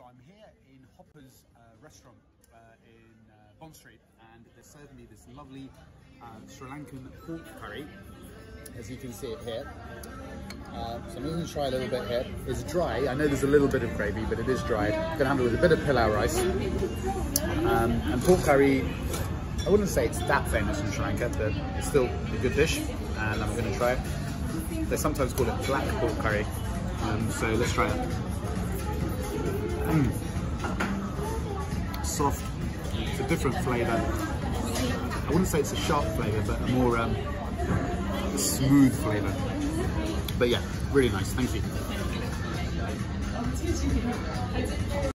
So I'm here in Hopper's uh, restaurant uh, in uh, Bond Street, and they're serving me this lovely uh, Sri Lankan pork curry, as you can see it here. Uh, so I'm going to try a little bit here. It's dry. I know there's a little bit of gravy, but it is dry. I'm going to have it with a bit of pilau rice. Um, and pork curry, I wouldn't say it's that famous in Sri Lanka, but it's still a good dish, and I'm going to try it. They sometimes call it black pork curry, um, so let's try it. Soft. It's a different flavour. I wouldn't say it's a sharp flavour, but a more um, smooth flavour. But yeah, really nice. Thank you.